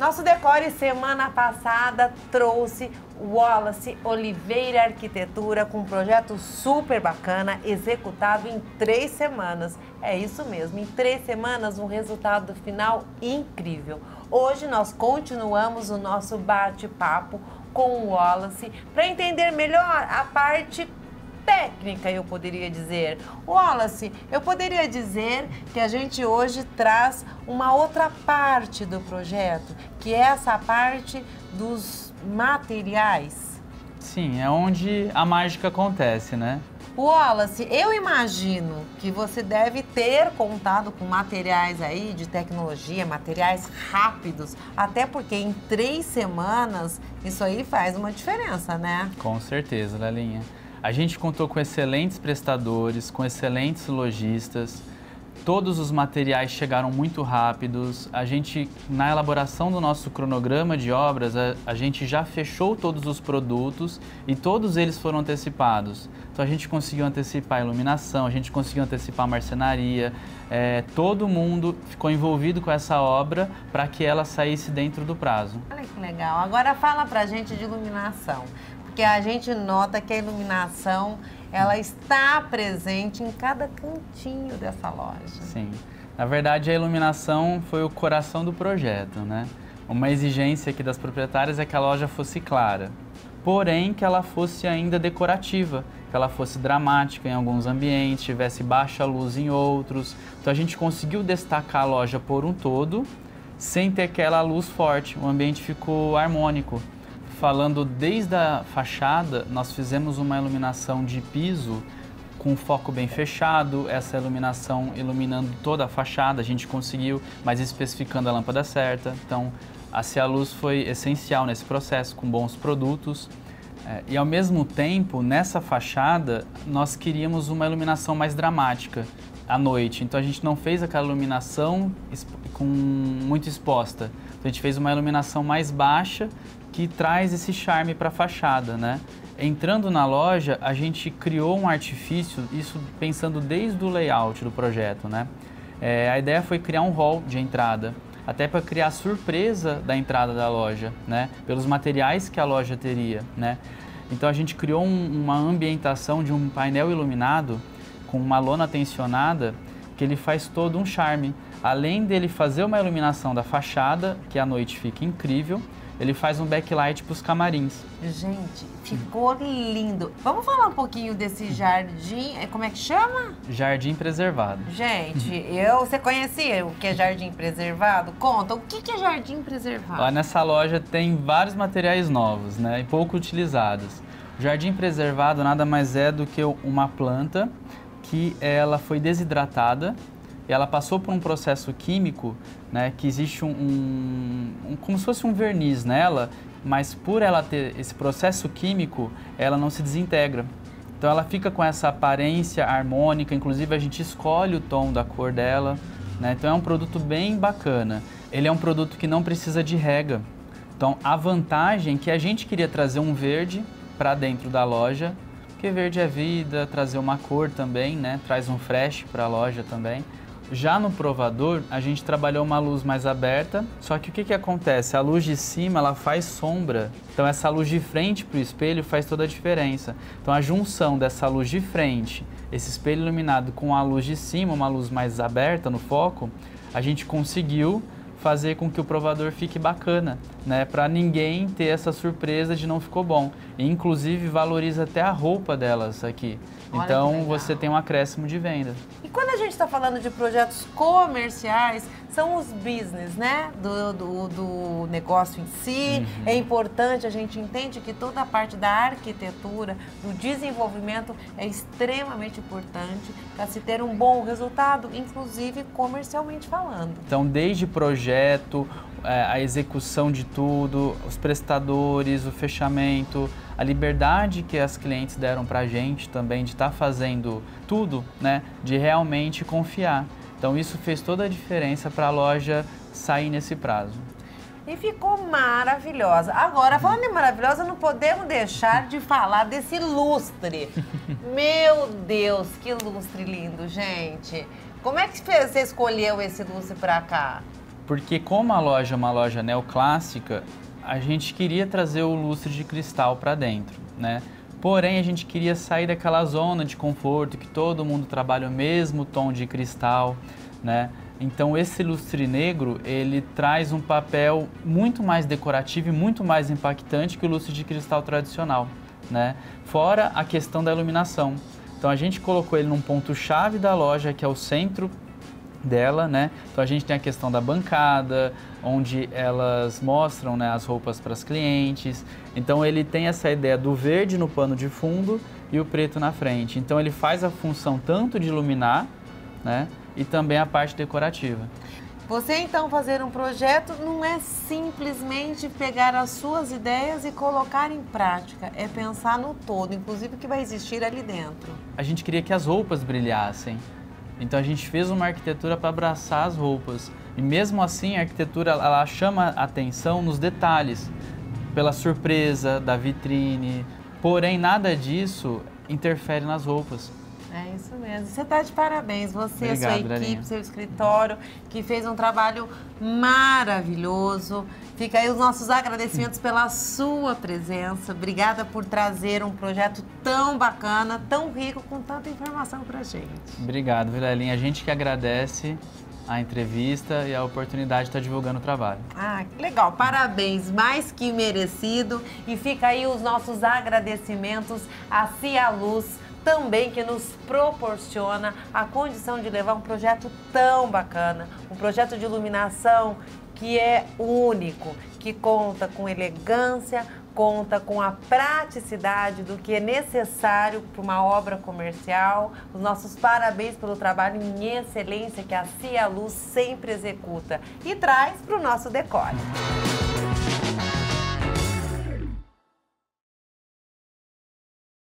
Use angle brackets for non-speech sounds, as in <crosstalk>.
Nosso Decore semana passada trouxe Wallace Oliveira Arquitetura com um projeto super bacana, executado em três semanas. É isso mesmo, em três semanas um resultado final incrível. Hoje nós continuamos o nosso bate-papo com o Wallace para entender melhor a parte técnica, eu poderia dizer. Wallace, eu poderia dizer que a gente hoje traz uma outra parte do projeto, que é essa parte dos materiais. Sim, é onde a mágica acontece, né? Wallace, eu imagino que você deve ter contado com materiais aí de tecnologia, materiais rápidos, até porque em três semanas isso aí faz uma diferença, né? Com certeza, Lelinha. A gente contou com excelentes prestadores, com excelentes lojistas. Todos os materiais chegaram muito rápidos. A gente, na elaboração do nosso cronograma de obras, a, a, gente já fechou todos os produtos e todos eles foram antecipados. Então a gente conseguiu antecipar a iluminação, a gente conseguiu antecipar a marcenaria. É, todo mundo ficou envolvido com essa obra para que ela saísse dentro do prazo. Olha que legal. Agora fala pra gente de iluminação porque a gente nota que a iluminação ela está presente em cada cantinho dessa loja. Sim. Na verdade, a iluminação foi o coração do projeto, né? Uma exigência aqui das proprietárias é que a loja fosse clara, porém que ela fosse ainda decorativa, que ela fosse dramática em alguns ambientes, tivesse baixa luz em outros. Então a gente conseguiu destacar a loja por um todo, sem ter aquela luz forte. O ambiente ficou harmônico falando desde a fachada, nós fizemos uma iluminação de piso com foco bem fechado, essa iluminação iluminando toda a fachada, a gente conseguiu, mas especificando a lâmpada certa. Então, a Cia Luz foi essencial nesse processo, com bons produtos. É, e ao mesmo tempo, nessa fachada, nós queríamos uma iluminação mais dramática à noite. Então a gente não fez aquela iluminação com muito exposta. Então, a gente fez uma iluminação mais baixa que traz esse charme para a fachada, né? Entrando na loja, a gente criou um artifício, isso pensando desde o layout do projeto, né? É, a ideia foi criar um hall de entrada, até para criar surpresa da entrada da loja, né? Pelos materiais que a loja teria, né? Então a gente criou um, uma ambientação de um painel iluminado com uma lona tensionada que ele faz todo um charme. Além dele fazer uma iluminação da fachada, que à noite fica incrível, ele faz um backlight para os camarins. Gente, ficou lindo. Vamos falar um pouquinho desse jardim, é, como é que chama? Jardim preservado. Gente, eu, você conhecia o que é jardim preservado? Conta, o que é jardim preservado? Lá nessa loja tem vários materiais novos, né, e pouco utilizados. O jardim preservado nada mais é do que uma planta que ela foi desidratada ela passou por um processo químico, né, que existe um, um, um, como se fosse um verniz nela, mas por ela ter esse processo químico, ela não se desintegra. Então ela fica com essa aparência harmônica, inclusive a gente escolhe o tom da cor dela, né? Então é um produto bem bacana. Ele é um produto que não precisa de rega. Então a vantagem é que a gente queria trazer um verde para dentro da loja, porque verde é vida, trazer uma cor também, né? Traz um fresh para a loja também. Já no provador, a gente trabalhou uma luz mais aberta, só que o que, que acontece? A luz de cima ela faz sombra, então essa luz de frente para o espelho faz toda a diferença. Então a junção dessa luz de frente, esse espelho iluminado com a luz de cima, uma luz mais aberta no foco, a gente conseguiu fazer com que o provador fique bacana, né? Para ninguém ter essa surpresa de não ficou bom. E, inclusive valoriza até a roupa delas aqui. Olha então você tem um acréscimo de venda. E quando a gente está falando de projetos comerciais, são os business, né? Do, do, do negócio em si. Uhum. É importante, a gente entende que toda a parte da arquitetura, do desenvolvimento é extremamente importante para se ter um bom resultado, inclusive comercialmente falando. Então, desde projeto, é, a execução de tudo, os prestadores, o fechamento, a liberdade que as clientes deram para a gente também de estar tá fazendo tudo, né? De realmente confiar. Então isso fez toda a diferença para a loja sair nesse prazo. E ficou maravilhosa. Agora, falando em maravilhosa, não podemos deixar de falar desse lustre. <laughs> Meu Deus, que lustre lindo, gente. Como é que você escolheu esse lustre para cá? Porque como a loja é uma loja neoclássica, a gente queria trazer o lustre de cristal para dentro, né? Porém, a gente queria sair daquela zona de conforto que todo mundo trabalha o mesmo tom de cristal, né? Então, esse lustre negro, ele traz um papel muito mais decorativo e muito mais impactante que o lustre de cristal tradicional, né? Fora a questão da iluminação. Então, a gente colocou ele num ponto chave da loja, que é o centro dela, né? Então a gente tem a questão da bancada, onde elas mostram né, as roupas para as clientes. Então ele tem essa ideia do verde no pano de fundo e o preto na frente. Então ele faz a função tanto de iluminar, né? E também a parte decorativa. Você então fazer um projeto não é simplesmente pegar as suas ideias e colocar em prática, é pensar no todo, inclusive o que vai existir ali dentro. A gente queria que as roupas brilhassem, então a gente fez uma arquitetura para abraçar as roupas. E mesmo assim a arquitetura ela chama atenção nos detalhes, pela surpresa da vitrine. Porém nada disso interfere nas roupas. É isso mesmo. Você está de parabéns. Você, Obrigado, a sua equipe, seu escritório, que fez um trabalho maravilhoso. Fica aí os nossos agradecimentos pela sua presença. Obrigada por trazer um projeto tão bacana, tão rico, com tanta informação para gente. Obrigado, Vilelinha. A gente que agradece a entrevista e a oportunidade de estar divulgando o trabalho. Ah, que legal. Parabéns, mais que merecido. E fica aí os nossos agradecimentos à Cia Luz também que nos proporciona a condição de levar um projeto tão bacana, um projeto de iluminação que é único, que conta com elegância, conta com a praticidade do que é necessário para uma obra comercial. Os nossos parabéns pelo trabalho em excelência que a Cia Luz sempre executa e traz para o nosso decore.